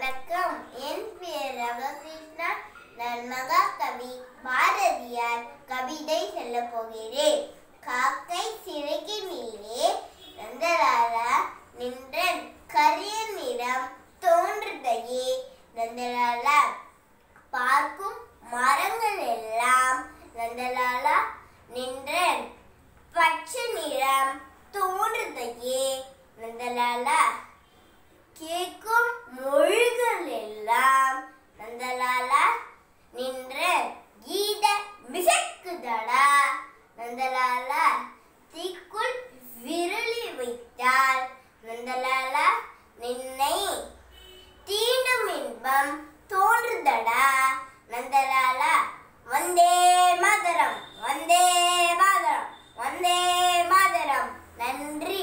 வணக்கம். என் பெயர் ரமகிருஷ்ணன் நான் மகாகவி பாரதியார் கவிதை சொல்ல போகிறேன். காக்கை சிறகினிலே நந்தலாலா நின்றன். கரிய நிறம் தோன்றுதையே நந்தலாலா பார்க்கும் மரங்கள் எல்லாம் நந்தலாலா நின்றன். பச்சை நிறம் தோன்றுதையே நந்தலாலா கேட்கும் மொழிகள் எல்லாம் நந்தலாலா நின்ற கீத மிசக்குதடா நந்தலாலா தீக்குள் விருளி வைத்தாள். நந்தலாலா நின்னை தீண்டும் இன்பம் தோன்றுதடா. நந்தலாலா வந்தே மாதரம் வந்தே மாதரம் வந்தே மாதரம் நன்றி